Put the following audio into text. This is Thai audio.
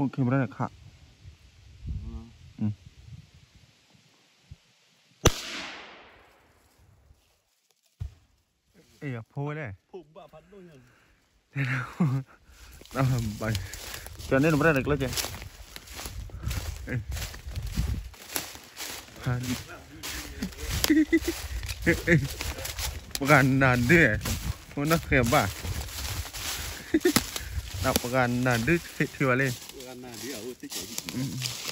โอเคไม่ได้ค่ะเอ๋พูดเลยผมบ้าพันด้วยเงินเดี๋ยวเราไปจนนี้หนูไม่ได้เด็กแล้วเจ้พันประกันนานด้วยมันนักเขียนบ้านับประกันนานด้วยเที่ยวเลย สิเจ๋ง Mm.